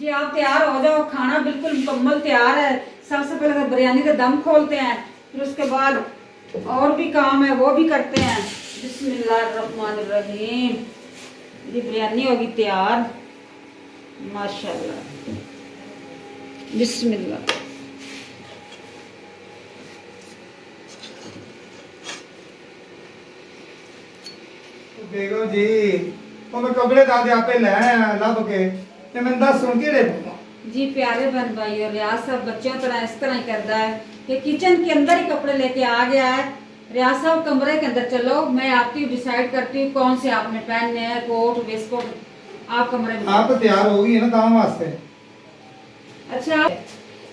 जी आप तैयार हो जाओ खाना बिल्कुल मुकम्मल तैयार है सबसे पहले तो बिरयानी का दम खोलते हैं फिर उसके बाद और भी काम है वो भी करते हैं बिस्मिल्लाहिर्रहमानिर्रहीम ये बिरयानी होगी तैयार माशाल्लाह बिस्मिल्लाह ਬੇਗਮ ਜੀ ਉਹ ਮੈਂ ਕਪੜੇ ਤਾਂ ਦੇ ਆਪੇ ਲੈ ਆਇਆ ਲੱਭ ਕੇ ਤੇ ਮੈਨੂੰ ਦੱਸ ਹੁਣ ਕਿਹੜੇ ਪਾਵਾਂ जी प्यारे बहन भाई और रियाज साहब बच्चों तरह इस तरह ही करता है कि किचन के अंदर ही कपड़े लेके आ गया है रियाज साहब कमरे के अंदर चलो मैं आती हूँ डिसाइड करती हूँ कौन से आपने पहनने हैं कोट वेस्टकोट आप कमरे में ਆਪ ਤਿਆਰ ਹੋ ਗਈ ਹੈ ਨਾ ਤਾਂ ਵਾਸਤੇ अच्छा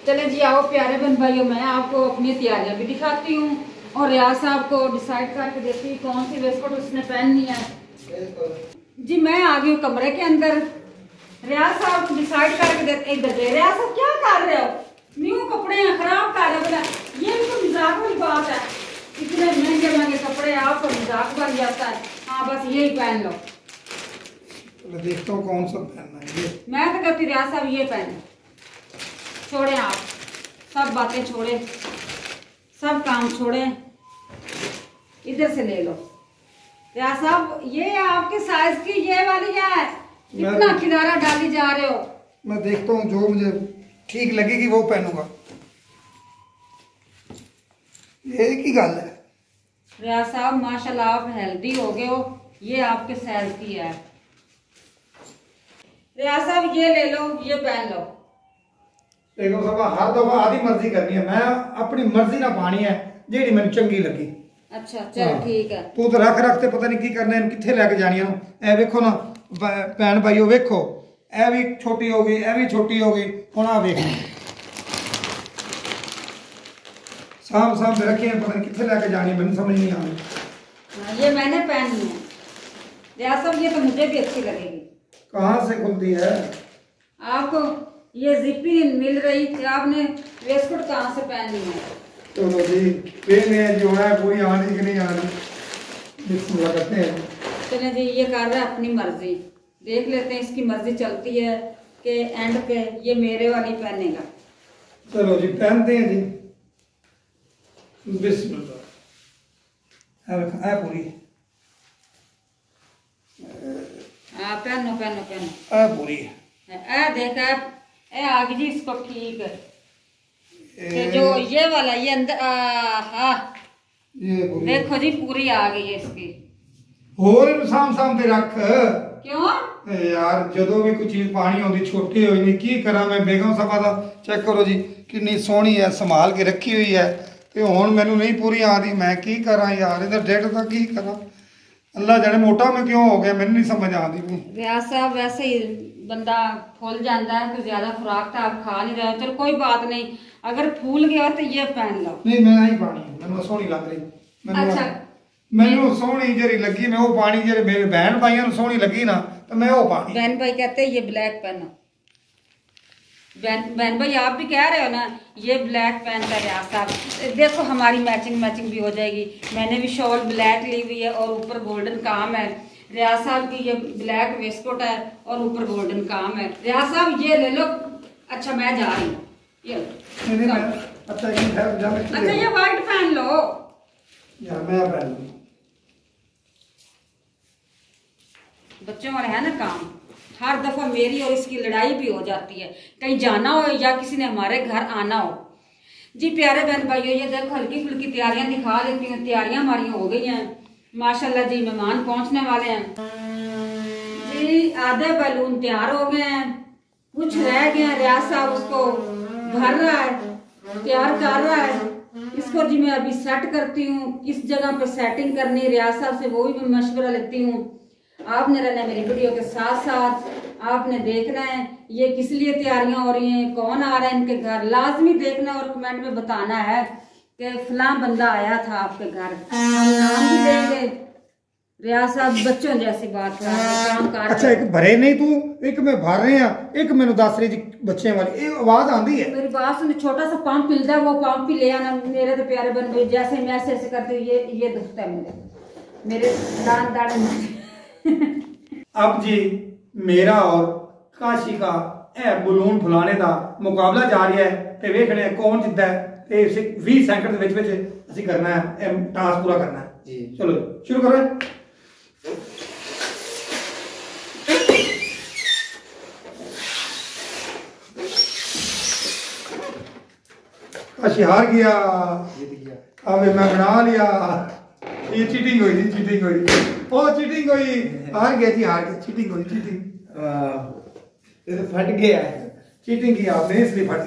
चले जी आओ प्यारे बहन भाइयों मैं आपको अपनी तैयारियां भी दिखाती हूँ और रियाज साहब को डिसाइड करके देती हूँ कौन सी वेस्टकोट उसने पहननी है जी मैं आ गई हूँ कमरे के अंदर रियाज साहब डिसाइड करके देते इधर दे रियाज साहब क्या कर रहे हो? न्यू कपड़े हैं खराब कर रहे हो बोला। ये भी तो मज़ाक वाली बात है। इतने महँगे महँगे कपड़े आपको मज़ाक बन जाता है। हाँ बस यही पहन लो। देखता हूँ कौन सा पहनना है ये। मैं तो कहती रियाज साहब ये पहने। छोड़े आप। सब बातें छोड़े। सब काम छोड़े। इधर से ले लो। रियाज साहब ये आपके साइज़ की ये वाली है। इतना खिलारा डाली जा रहे हो मैं देखता हूँ जो मुझे ठीक लगेगी वो पहनूंगा ये की गल है रियाज साहब माशाल्लाह आप हेल्दी हो गए हो ये आपके साइज की है रियाज साहब ये ले लो ये पहन लो बेगम साहब हर दफा आधी मर्जी करनी है मैं अपनी मर्जी ना पानी है ਜਿਹੜੀ ਮੈਨੂੰ ਚੰਗੀ ਲੱਗੀ अच्छा चल ठीक है ਤੂੰ ਤਾਂ ਰੱਖ ਰੱਖ ਤੇ ਪਤਾ ਨਹੀਂ ਕੀ ਕਰਨਾ ਇਹਨੂੰ ਕਿੱਥੇ ਲੈ ਕੇ ਜਾਣੀ ਇਹਨੂੰ ਇਹ ਵੇਖੋ ਨਾ ਭ- ਭੈਣ ਭਾਈਓ ਵੇਖੋ ਇਹ ਵੀ ਛੋਟੀ ਹੋ ਗਈ ਇਹ ਵੀ ਛੋਟੀ ਹੋ ਗਈ ਹੁਣ ਆ ਵੇਖ ਸਾਂਭ ਸਾਂਭ ਰੱਖੀ ਪਤਾ ਨਹੀਂ ਕਿੱਥੇ ਲੈ ਕੇ ਜਾਣੀ ਮੈਨੂੰ ਸਮਝ ਨਹੀਂ ਆ ਰਹੀ हाँ, ये मैंने पहनी है रियाज साहब ये तो मुझे भी अच्छी लगेगी कहाँ से खुलती है आपको ये जिप्पी मिल रही थी आपने वेस्टकोट कहाँ से पहनी है चलो जी फिर मैं जो है पूरी आनी कि नहीं आनी बिस्मिल्लाह करते हैं चले जी ये कर रहा है अपनी मर्ज़ी। देख लेते हैं इसकी मर्ज़ी चलती है कि एंड पे ये मेरे वाली पहनेगा। चलो जी पहनते हैं जी। बिस्मिल्लाह। है है पूरी। हाँ पहनो पहनो पहनो। है पूरी। ए देखा ए आगे जी इसको ठीक। है जो ये वाला ये अंदर आ, हाँ। देखो जी पूरी आ गई है इसकी। ਹੋਰ ਇਹਨੂੰ ਸਾਮ ਸਾਮ ਤੇ ਰੱਖ। ਕਿਉਂ? ਯਾਰ ਜਦੋਂ ਵੀ ਕੋਈ ਚੀਜ਼ ਪਾਣੀ ਆਉਂਦੀ ਛੋਟੀ ਹੋਈ ਨਹੀਂ ਕੀ ਕਰਾਂ ਮੈਂ ਬੇਗਮ ਸਭਾ ਦਾ? ਚੈੱਕ ਕਰੋ ਜੀ ਕਿੰਨੀ ਸੋਹਣੀ ਹੈ ਸੰਭਾਲ ਕੇ ਰੱਖੀ ਹੋਈ ਹੈ ਤੇ ਹੁਣ ਮੈਨੂੰ ਨਹੀਂ ਪੂਰੀ ਆ ਮੈਂ ਕੀ ਕਰਾਂ ਯਾਰ ਇਹਦਾ ਡੇਟ ਤਾਂ ਕੀ ਕਰਾਂ? ਅੱਲਾ ਜਾਣੇ ਮੋਟਾ ਮੈਂ ਕਿਉਂ ਹੋ ਗਿਆ ਮੈਨੂੰ ਨਹੀਂ ਸਮਝ ਆਉਂਦੀ ਵੀ। ਵਿਆਹ ਸਾਹਿਬ ਵੈਸੇ ਹੀ ਬੰਦਾ ਫੁੱਲ ਜਾਂਦਾ ਹੈ ਜ਼ਿਆਦਾ ਖੁਰਾਕ ਤਾਂ ਆਪ ਖਾ ਨਹੀਂ ਰਹੇ ਚਲ ਕੋਈ ਬਾਤ ਨਹੀਂ। ਅਗਰ ਫੁੱਲ ਗਿਆ ਤੇ ਇਹ ਪਹਿਨ ਲਓ। ਨਹੀਂ ਮੈਂ ਨਹੀਂ ਪਾਣੀ ਮੈਨੂੰ ਸੋਹਣੀ ਲੱਗ ਰਹੀ। ਅੱਛਾ ਮੈਨੂੰ ਸੋਹਣੀ ਜਿਹੜੀ ਲੱਗੀ ਮੈਂ ਉਹ ਪਾਣੀ ਜਿਹੜੇ ਮੇਰੇ ਭੈਣ ਭਾਈਆਂ ਨੂੰ ਸੋਹਣੀ ਲੱਗੀ ਨਾ ਤਾਂ ਮੈਂ ਉਹ ਪਾਣੀ बहन भाई कहते हैं ये ब्लैक पहनो बहन बहन भाई आप भी कह रहे हो ना ये ब्लैक पहनता है रियाज साहब देखो हमारी मैचिंग मैचिंग भी हो जाएगी मैंने भी शॉल ब्लैक ली हुई है और ऊपर गोल्डन काम है रियाज साहब की ये ब्लैक वेस्टकोट है और ऊपर गोल्डन काम है रियाज साहब ये ले लो अच्छा मैं जा रही हूँ ये लो। नहीं नहीं मैं अच्छा ये है जा मैं अच्छा ये व्हाइट पहन लो यार मैं पहन लूँ बच्चों वाले है ना काम? हर दफ़ा मेरी और इसकी लड़ाई भी हो जाती है। कहीं जाना हो या किसी ने हमारे घर आना हो। जी प्यारे बहन भाइयों, ये देखो हल्की फुल्की तैयारियाँ दिखा देती हूँ। तैयारियाँ हमारी हो गई हैं। माशाल्लाह जी, मेहमान पहुँचने वाले हैं। जी, आधे बैलून तैयार हो गए हैं। कुछ रह गए हैं, रियाज साहब उसको भर रहा है, तैयार कर रहा है। इसको जी मैं अभी सेट करती हूँ। किस जगह पे सेटिंग करनी रियाज साहब से वो भी मैं मशवरा लेती हूँ। आपने रहना है मेरी वीडियो के साथ साथ। आपने देखना है ये किस लिए तैयारियाँ हो रही हैं कौन आ रहा है इनके घर। लाजमी देखना और कमेंट में बताना है कि फला बंदा आया था आपके घर। हम नाम भी देंगे रियाज साहब बच्चों जैसी बात कर अच्छा एक भरे नहीं तू? एक मैं भर रहे हैं। एक दस रही बच्चे वाली। ये आवाज़ आंदी है। मेरी बात सुन छोटा सा पंप मिलता है वो पंप भी ले आना। मेरे तो प्यारे बन गए जैसे मैं ऐसे ऐसे करते ये ये दुखता है मेरे मेरे दान दान अब जी मेरा और काशी का ਇਹ ਬਲੂਨ ਫੁਲਾਣੇ ਦਾ ਮੁਕਾਬਲਾ ਜਾਰੀ ਹੈ ਤੇ ਵੇਖਣੇ ਆ ਕੌਣ ਜਿੱਤਦਾ ਹੈ ਤੇ ਇਸੇ 20 ਸੈਕਿੰਡ ਦੇ ਵਿੱਚ ਵਿੱਚ ਅਸੀਂ ਕਰਨਾ ਹੈ ਇਹ ਟਾਸਕ ਪੂਰਾ ਕਰਨਾ ਹੈ ਜੀ। ਚਲੋ ਸ਼ੁਰੂ ਕਰੋ ਅਸੀਂ ਹਾਰ ਗਿਆ जीत गया ਆਵੇ ਮੈਂ ਬਣਾ ਲਿਆ ਇਹ ਚੀਟਿੰਗ ਹੋਈ ਜੀ ਚੀਟਿੰਗ ਹੋਈ ओ चीटिंग हुई। हार गया जी हार गया। चीटिंग हुई चीटिंग वाह। तो फट गया चीटिंग की आपने इसलिए फट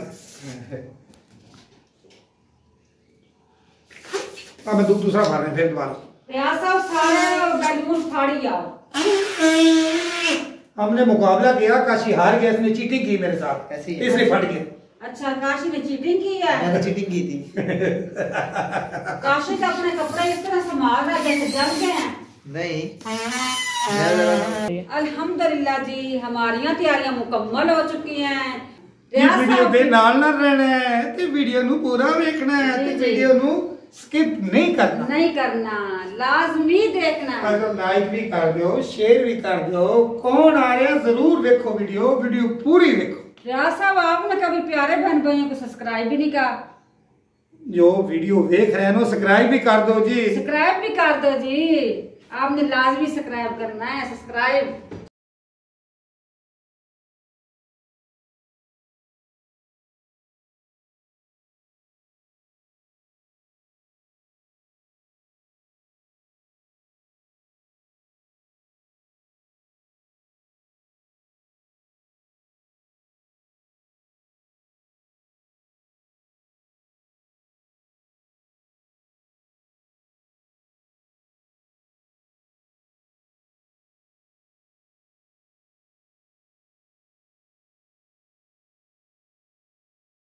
अब मैं दूध दूसरा फाड़ फिर दोबारा। प्यासा सारे बैलून फाड़ी आओ। हमने मुकाबला किया काशी हार गया इसने चीटिंग की मेरे साथ। ऐसी इसलिए फट गया। अच्छा काशी ने चीटिंग की है? मैंने चीटिंग की थी। काशी का अपने कपड़े इस तरह संभाल रहा है जैसे जम गए हैं। नहीं मैं जरा- अल्हम्दुलिल्लाह जी हमारियां तैयारियां मुकम्मल हो चुकी हैं ਇਹ रियाज ਵੀਡੀਓ साहब ਦੇ ਨਾਲ ਨਾਲ ਰਹਿਣਾ ਹੈ ਤੇ ਵੀਡੀਓ ਨੂੰ ਪੂਰਾ ਵੇਖਣਾ ਹੈ ਜੀ, ਤੇ ਜੀ। ਵੀਡੀਓ ਨੂੰ ਸਕਿਪ ਨਹੀਂ ਕਰਨਾ नहीं करना लाजमी देखना ਅਗਰ ਲਾਈਕ ਵੀ ਕਰ ਦਿਓ ਸ਼ੇਅਰ ਵੀ ਕਰ ਦਿਓ ਕੌਣ ਆ ਰਿਹਾ ਜ਼ਰੂਰ ਵੇਖੋ ਵੀਡੀਓ ਵੀਡੀਓ ਪੂਰੀ ਵੇਖੋ रियाज साहब आपने कभी प्यारे बहन भाइयों को सब्सक्राइब भी नहीं कहा ਜੋ ਵੀਡੀਓ ਵੇਖ ਰਹੇ ਹੋ ਸਬਸਕ੍ਰਾਈਬ ਵੀ ਕਰ ਦਿਓ ਜੀ सब्सक्राइब भी कर दो जी आपने लाजमी सब्सक्राइब करना है सब्सक्राइब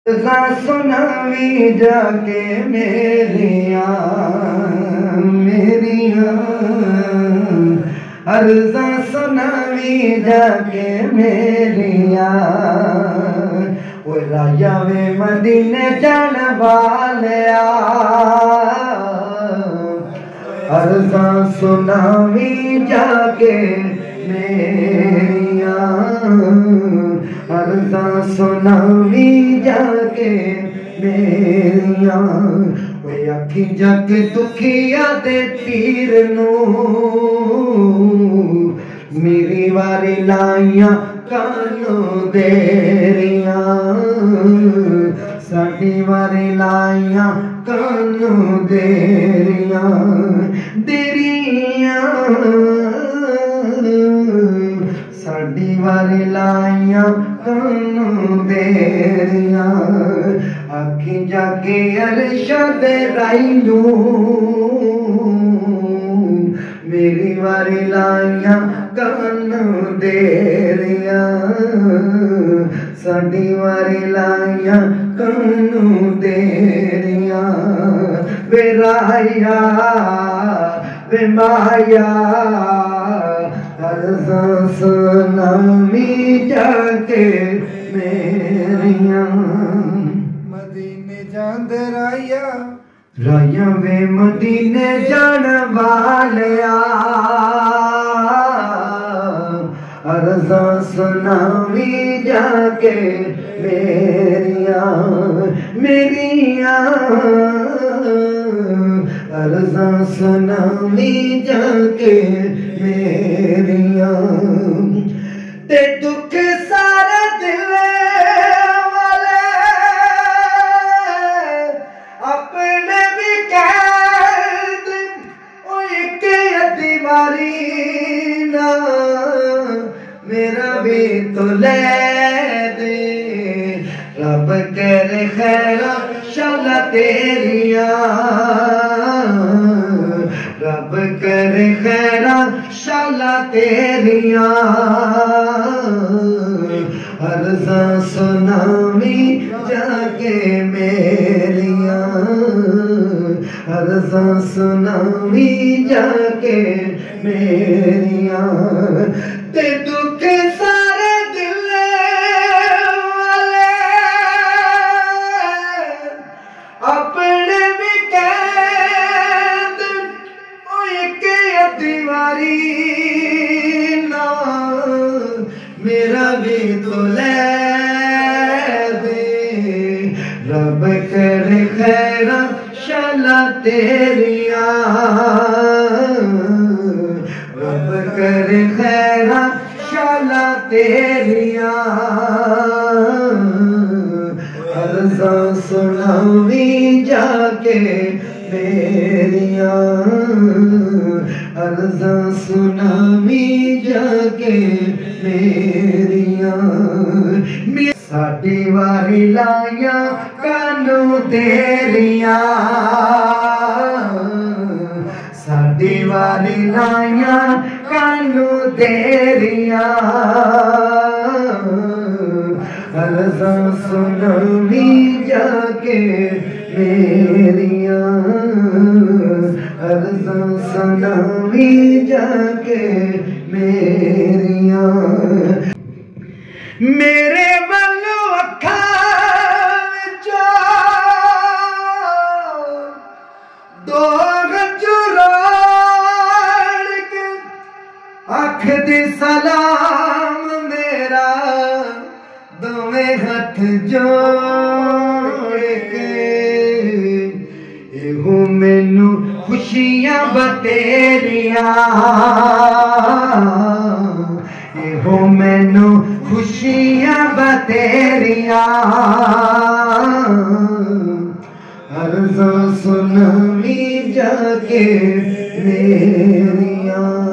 सुनावी जाके मेरिया मेरिया। अर्जा सुनावी जाके मेरिया। वो राजा वे मदीने जान वालिया अर्जा सुनावी जाके मेरिया। अर्जा सुनावी ਜਾ ਕੇ ਮੇਰੀਆਂ। ਓਏ ਅੱਖੀ ਜਾ ਕੇ ਦੁਖੀਆਂ ਦੇ ਪੀਰ ਨੂੰ ਮੇਰੀ ਵਾਰੀ ਲਾਈਆਂ ਕਾਨੂੰ ਦੇਰੀਆਂ। ਸਾਡੀ ਵਾਰੀ ਲਾਈਆਂ ਕਾਨੂੰ ਦੇਰੀਆਂ। ਦੇਰੀਆਂ। ਸਾਡੀ ਵਾਰੀ ਲਾਈਆਂ वतन बेरिया आखी जाके अरशद राइलू मेरी वारी लाइया कन देरिया, साड़ी वारी लाइया कन देरिया, वे राया वे माया सनमी जाके मेरिया मदीने जांद राया राया वे मदीने जान वालिया अरजा सुनावी जाके मेरिया मेरिया। अरजा सना में जाके मेरिया। ते दुख रब कर खैरा शाला तेरिया अर्जा सुनामी जाके मेरिया अर्जा सुनामी जाके मेरिया ते दुख कर खैरा शाला तेरिया अर्जा सुनावी जाके मेरिया अर्जा सुनावी जाके मेरिया साडी वारी लाइया कानू तेरिया वारी लाइया कानू तेरिया अर्जा सुनवी जाके मेरिया अर्जा सुनवी जाके मेरिया मेरे ਵੱਲੋਂ ਸਲਾਮ ਮੇਰਾ, ਦੋਵੇਂ ਹੱਥ ਜੋੜ ਕੇ। ਇਹੋ ਮੈਨੂੰ ਖੁਸ਼ੀਆਂ ਬਤੇਰੀਆਂ। ਇਹੋ ਮੈਨੂੰ ਖੁਸ਼ੀਆਂ ਬਤੇਰੀਆਂ। ਅਰਜ਼ਾ ਸੁਣਵੀ ਜਾ ਕੇ ਮੇਰੀਆਂ।